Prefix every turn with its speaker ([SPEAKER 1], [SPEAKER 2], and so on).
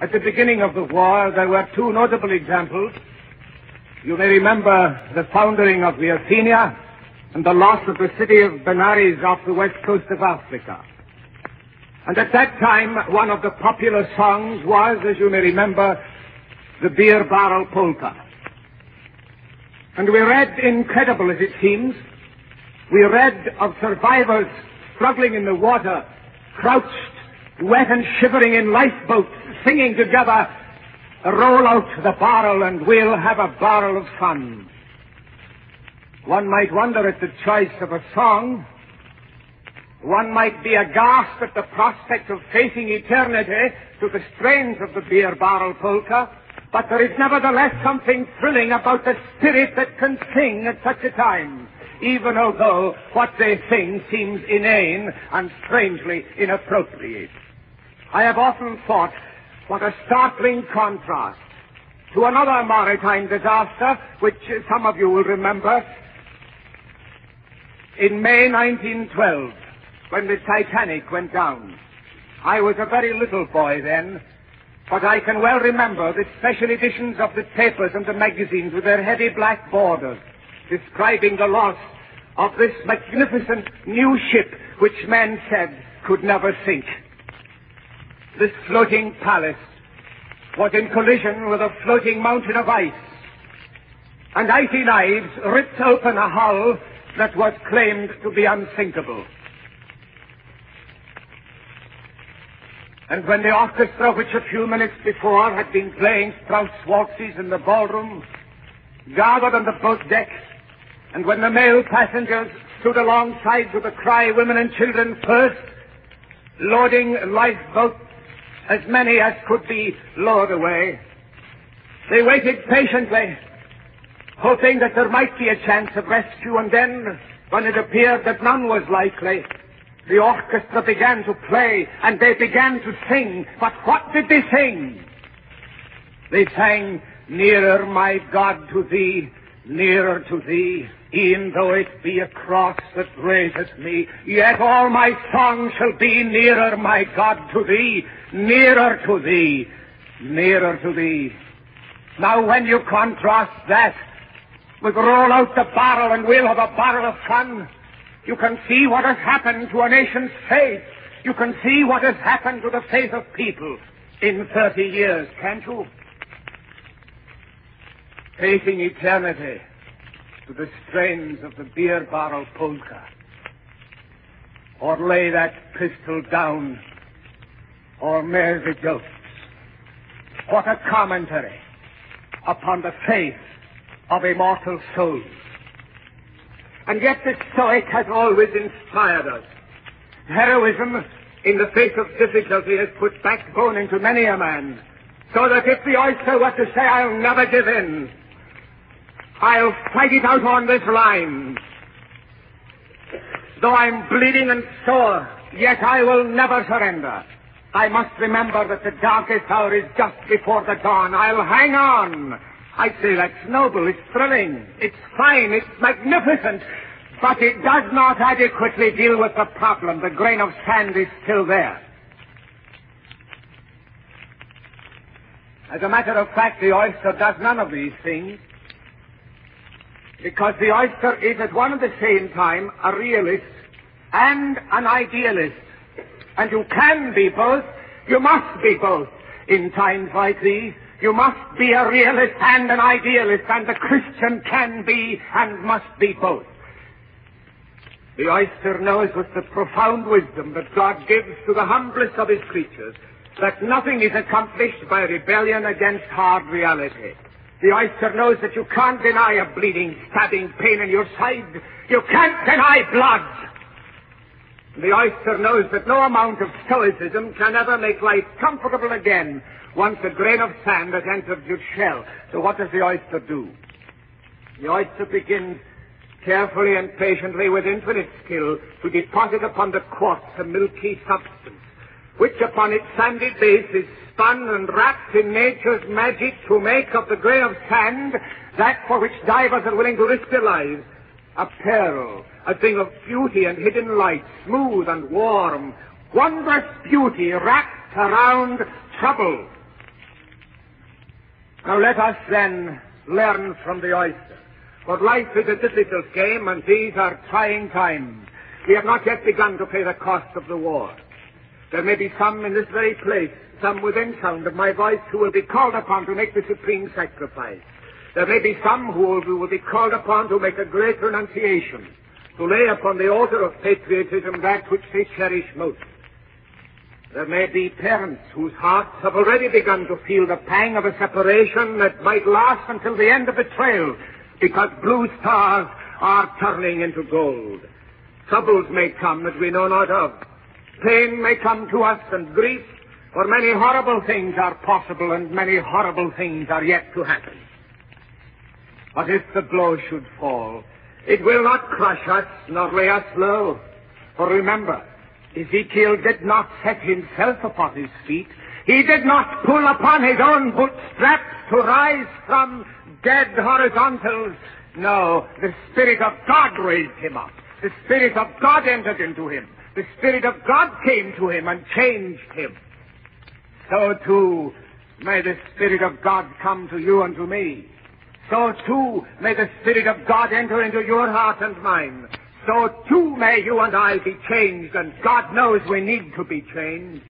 [SPEAKER 1] At the beginning of the war, there were two notable examples. You may remember the foundering of the Athenia and the loss of the city of Benares off the west coast of Africa. And at that time, one of the popular songs was, as you may remember, the beer barrel polka. And we read, incredible as it seems, we read of survivors struggling in the water, crouched, wet and shivering in lifeboats, singing together, roll out the barrel and we'll have a barrel of fun. One might wonder at the choice of a song. One might be aghast at the prospect of facing eternity to the strains of the beer barrel polka, but there is nevertheless something thrilling about the spirit that can sing at such a time, even although what they sing seems inane and strangely inappropriate. I have often thought what a startling contrast to another maritime disaster, which some of you will remember, in May 1912, when the Titanic went down. I was a very little boy then, but I can well remember the special editions of the papers and the magazines with their heavy black borders describing the loss of this magnificent new ship which men said could never sink. This floating palace was in collision with a floating mountain of ice, and icy knives ripped open a hull that was claimed to be unsinkable. And when the orchestra, which a few minutes before had been playing Strauss waltzes in the ballroom, gathered on the boat deck, and when the male passengers stood alongside with the cry women and children first, loading lifeboats, as many as could be lowered away, they waited patiently, hoping that there might be a chance of rescue, and then, when it appeared that none was likely, the orchestra began to play and they began to sing. But what did they sing? They sang, Nearer, my God, to thee, nearer to thee, e'en though it be a cross that raiseth me, yet all my song shall be nearer, my God, to thee, nearer to thee, nearer to thee. Now when you contrast that with roll out the barrel and we'll have a barrel of fun, you can see what has happened to a nation's faith. You can see what has happened to the faith of people in 30 years, can't you? Facing eternity to the strains of the beer barrel polka. Or lay that pistol down, or the jokes. What a commentary upon the faith of immortal souls. And yet the Stoic has always inspired us. Heroism in the face of difficulty has put backbone into many a man. So that if the oyster were to say, I'll never give in, I'll fight it out on this line. Though I'm bleeding and sore, yet I will never surrender. I must remember that the darkest hour is just before the dawn. I'll hang on. I say that's noble, it's thrilling, it's fine, it's magnificent, but it does not adequately deal with the problem. The grain of sand is still there. As a matter of fact, the oyster does none of these things. Because the oyster is at one and the same time a realist and an idealist. And you can be both. You must be both in times like these. You must be a realist and an idealist, and the Christian can be and must be both. The oyster knows with the profound wisdom that God gives to the humblest of his creatures that nothing is accomplished by rebellion against hard reality. The oyster knows that you can't deny a bleeding, stabbing pain in your side. You can't deny blood. The oyster knows that no amount of stoicism can ever make life comfortable again once a grain of sand has entered your shell. So what does the oyster do? The oyster begins carefully and patiently with infinite skill to deposit upon the quartz a milky substance, which upon its sandy base is spun and wrapped in nature's magic to make of the grain of sand that for which divers are willing to risk their lives, a pearl, a thing of beauty and hidden light, smooth and warm, wondrous beauty wrapped around trouble, Now let us then learn from the oyster. For life is a difficult game, and these are trying times. We have not yet begun to pay the cost of the war. There may be some in this very place, some within sound of my voice, who will be called upon to make the supreme sacrifice. There may be some who will, be called upon to make a great renunciation, to lay upon the altar of patriotism that which they cherish most. There may be parents whose hearts have already begun to feel the pang of a separation that might last until the end of the trail, because blue stars are turning into gold. Troubles may come that we know not of. Pain may come to us and grief, for many horrible things are possible and many horrible things are yet to happen. But if the blow should fall, it will not crush us nor lay us low. For remember, Ezekiel did not set himself upon his feet. He did not pull upon his own bootstraps to rise from dead horizontals. No, the Spirit of God raised him up. The Spirit of God entered into him. The Spirit of God came to him and changed him. So too may the Spirit of God come to you and to me. So too may the Spirit of God enter into your heart and mine. So too may you and I be changed, and God knows we need to be changed.